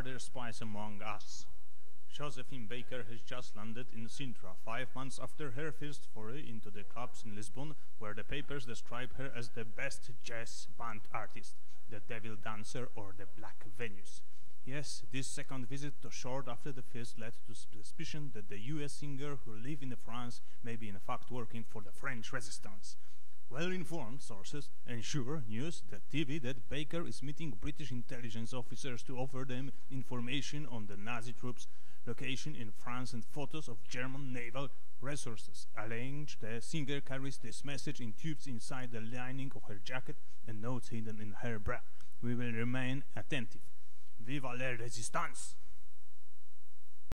there spies among us? Josephine Baker has just landed in Sintra, five months after her first foray into the clubs in Lisbon, where the papers describe her as the best jazz band artist, the devil dancer or the black Venus. Yes, this second visit to short after the first led to suspicion that the US singer who lived in France may be in fact working for the French resistance. Well-informed sources ensure news that TV that Baker is meeting British intelligence officers to offer them information on the Nazi troops' location in France and photos of German naval resources. Allege the singer carries this message in tubes inside the lining of her jacket and notes hidden in her bra. We will remain attentive. Viva la résistance!